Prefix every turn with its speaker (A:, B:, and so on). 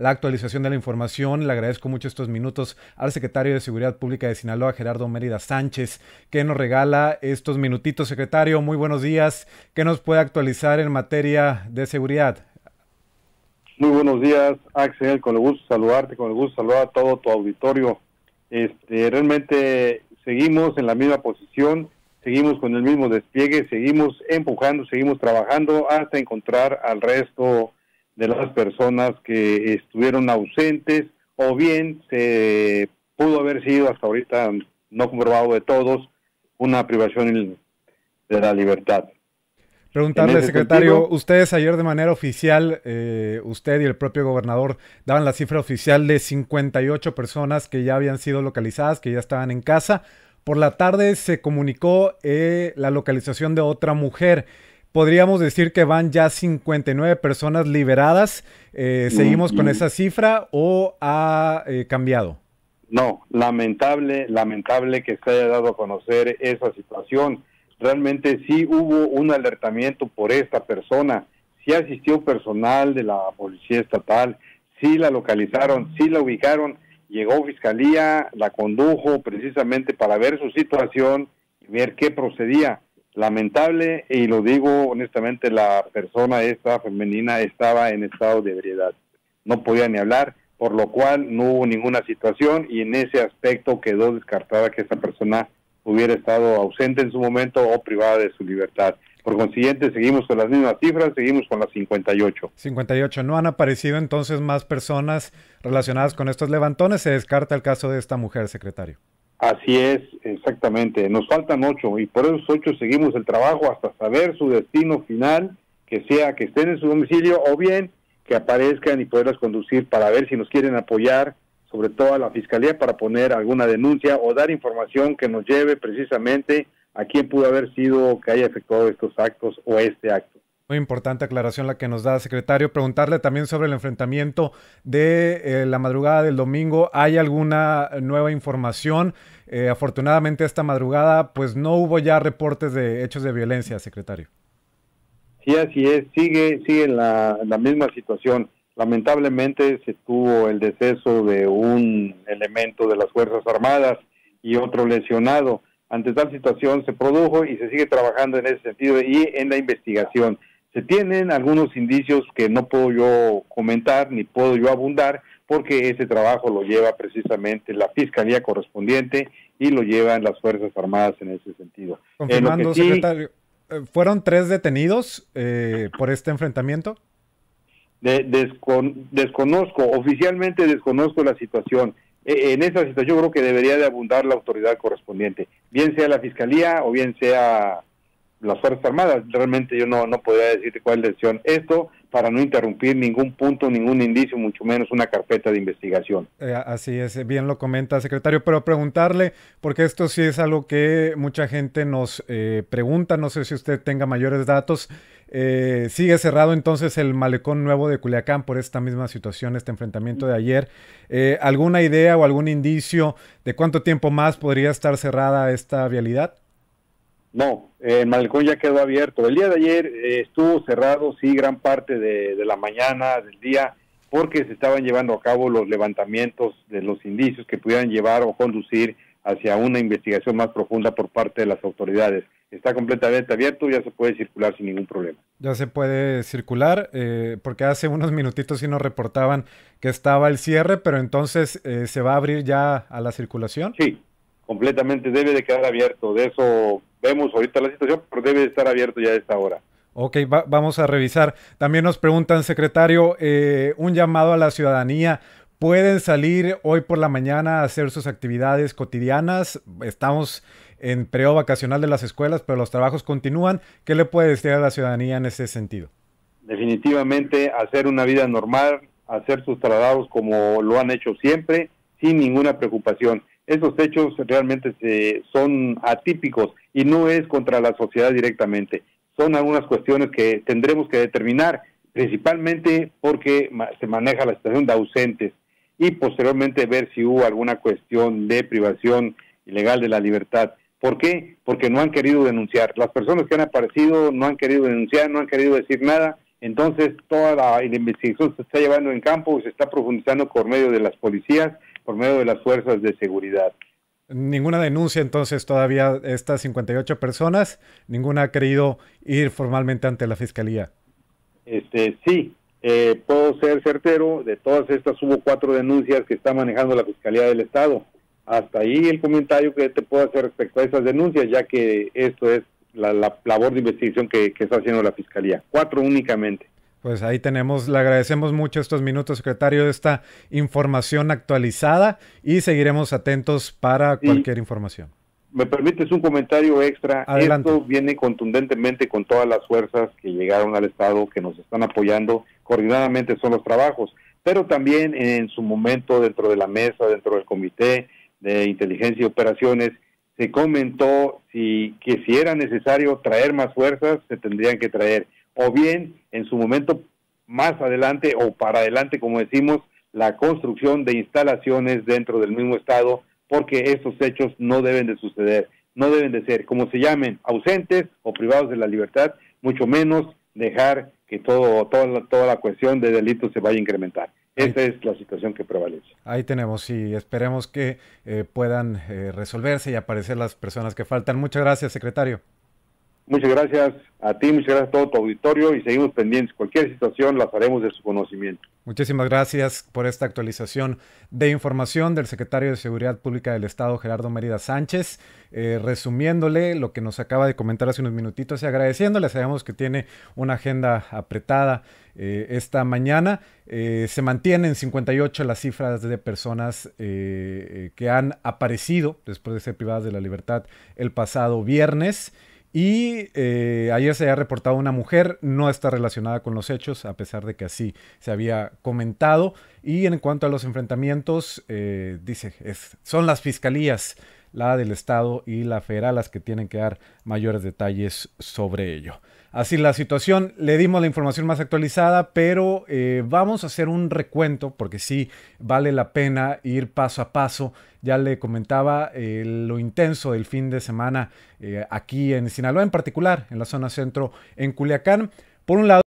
A: la actualización de la información. Le agradezco mucho estos minutos al secretario de Seguridad Pública de Sinaloa, Gerardo Mérida Sánchez, que nos regala estos minutitos. Secretario, muy buenos días. ¿Qué nos puede actualizar en materia de seguridad?
B: Muy buenos días, Axel. Con el gusto saludarte, con el gusto saludar a todo tu auditorio. Este, realmente seguimos en la misma posición seguimos con el mismo despliegue, seguimos empujando, seguimos trabajando hasta encontrar al resto de las personas que estuvieron ausentes o bien se pudo haber sido hasta ahorita no comprobado de todos una privación de la libertad.
A: Preguntarle, secretario, ustedes ayer de manera oficial, eh, usted y el propio gobernador daban la cifra oficial de 58 personas que ya habían sido localizadas, que ya estaban en casa. Por la tarde se comunicó eh, la localización de otra mujer. Podríamos decir que van ya 59 personas liberadas. Eh, ¿Seguimos con esa cifra o ha eh, cambiado?
B: No, lamentable, lamentable que se haya dado a conocer esa situación. Realmente sí hubo un alertamiento por esta persona, sí asistió personal de la Policía Estatal, sí la localizaron, sí la ubicaron llegó Fiscalía, la condujo precisamente para ver su situación y ver qué procedía. Lamentable, y lo digo honestamente, la persona esta femenina estaba en estado de ebriedad. No podía ni hablar, por lo cual no hubo ninguna situación y en ese aspecto quedó descartada que esa persona hubiera estado ausente en su momento o privada de su libertad. Por consiguiente, seguimos con las mismas cifras, seguimos con las 58.
A: 58. ¿No han aparecido entonces más personas relacionadas con estos levantones? Se descarta el caso de esta mujer, secretario.
B: Así es, exactamente. Nos faltan ocho y por esos ocho seguimos el trabajo hasta saber su destino final, que sea que estén en su domicilio o bien que aparezcan y poderlas conducir para ver si nos quieren apoyar, sobre todo a la Fiscalía, para poner alguna denuncia o dar información que nos lleve precisamente a quién pudo haber sido que haya efectuado estos actos o este acto.
A: Muy importante aclaración la que nos da, secretario. Preguntarle también sobre el enfrentamiento de eh, la madrugada del domingo. ¿Hay alguna nueva información? Eh, afortunadamente esta madrugada pues no hubo ya reportes de hechos de violencia, secretario.
B: Sí, así es. Sigue, sigue la, la misma situación. Lamentablemente se tuvo el deceso de un elemento de las Fuerzas Armadas y otro lesionado ante tal situación se produjo y se sigue trabajando en ese sentido y en la investigación. Se tienen algunos indicios que no puedo yo comentar ni puedo yo abundar porque ese trabajo lo lleva precisamente la Fiscalía correspondiente y lo llevan las Fuerzas Armadas en ese sentido.
A: Confirmando, secretario, eh, ¿fueron tres detenidos eh, por este enfrentamiento?
B: desconozco, oficialmente desconozco la situación. E, en esa situación yo creo que debería de abundar la autoridad correspondiente, bien sea la Fiscalía o bien sea las Fuerzas Armadas. Realmente yo no, no podría decirte cuál decisión. Esto para no interrumpir ningún punto, ningún indicio, mucho menos una carpeta de investigación.
A: Eh, así es, bien lo comenta, secretario, pero preguntarle, porque esto sí es algo que mucha gente nos eh, pregunta, no sé si usted tenga mayores datos. Eh, sigue cerrado entonces el malecón nuevo de Culiacán por esta misma situación, este enfrentamiento de ayer. ¿Alguna idea o algún indicio de cuánto tiempo más podría estar cerrada esta vialidad?
B: No, el malecón ya quedó abierto. El día de ayer eh, estuvo cerrado, sí, gran parte de, la mañana, del día, porque se estaban llevando a cabo los levantamientos de los indicios que pudieran llevar o conducir hacia una investigación más profunda por parte de las autoridades. Está completamente abierto, ya se puede circular sin ningún problema.
A: Ya se puede circular, eh, porque hace unos minutitos sí nos reportaban que estaba el cierre, pero entonces eh, se va a abrir ya a la circulación.
B: Sí, completamente debe de quedar abierto. De eso vemos ahorita la situación, pero debe de estar abierto ya a esta hora.
A: Ok, vamos a revisar. También nos preguntan, secretario, eh, un llamado a la ciudadanía. ¿Pueden salir hoy por la mañana a hacer sus actividades cotidianas? Estamos en periodo vacacional de las escuelas, pero los trabajos continúan. ¿Qué le puede decir a la ciudadanía en ese sentido?
B: Definitivamente hacer una vida normal, hacer sus traslados como lo han hecho siempre, sin ninguna preocupación. Esos hechos realmente se, son atípicos y no es contra la sociedad directamente. Son algunas cuestiones que tendremos que determinar, principalmente porque se maneja la situación de ausentes y posteriormente ver si hubo alguna cuestión de privación ilegal de la libertad. ¿Por qué? Porque no han querido denunciar. Las personas que han aparecido no han querido denunciar, no han querido decir nada Entonces, toda la, investigación se está llevando en campo y se está profundizando por medio de las policías, por medio de las fuerzas de seguridad.
A: Ninguna denuncia entonces todavía estas 58 personas, ninguna ha querido ir formalmente ante la fiscalía.
B: Este, sí, eh, puedo ser certero, de todas estas hubo cuatro denuncias que está manejando la Fiscalía del Estado. Hasta ahí el comentario que te puedo hacer respecto a esas denuncias, ya que esto es la, labor de investigación que, está haciendo la Fiscalía. Cuatro únicamente.
A: Pues ahí tenemos, le agradecemos mucho estos minutos, secretario, esta información actualizada y seguiremos atentos para cualquier información.
B: Me permites un comentario extra.
A: Adelante.
B: Esto viene contundentemente con todas las fuerzas que llegaron al Estado, que nos están apoyando. Coordinadamente son los trabajos, pero también en su momento dentro de la mesa, dentro del comité de inteligencia y operaciones, se comentó si, que si era necesario traer más fuerzas, se tendrían que traer. O bien, en su momento más adelante o para adelante, como decimos, la construcción de instalaciones dentro del mismo Estado, porque estos hechos no deben de suceder, no deben de ser, como se llamen, ausentes o privados de la libertad, mucho menos dejar que todo, toda, toda la cuestión de delitos se vaya a incrementar. Esa es la situación que prevalece.
A: Ahí tenemos y esperemos que eh, puedan eh, resolverse y aparecer las personas que faltan. Muchas gracias, secretario.
B: Muchas gracias a ti, muchas gracias a todo tu auditorio y seguimos pendientes. Cualquier situación la haremos de su conocimiento.
A: Muchísimas gracias por esta actualización de información del secretario de Seguridad Pública del Estado, Gerardo Mérida Sánchez, eh, resumiéndole lo que nos acaba de comentar hace unos minutitos y agradeciéndole. Sabemos que tiene una agenda apretada eh, esta mañana. Eh, se mantienen 58 las cifras de personas que han aparecido después de ser privadas de la libertad el pasado viernes. Y eh, ayer se había reportado una mujer, no está relacionada con los hechos, a pesar de que así se había comentado. Y en cuanto a los enfrentamientos, eh, dice, es, son las fiscalías, la del Estado y la federal, las que tienen que dar mayores detalles sobre ello. Así la situación, le dimos la información más actualizada, pero eh, vamos a hacer un recuento porque sí vale la pena ir paso a paso. Ya le comentaba eh, lo intenso del fin de semana eh, aquí en Sinaloa, en particular en la zona centro, en Culiacán. Por un lado,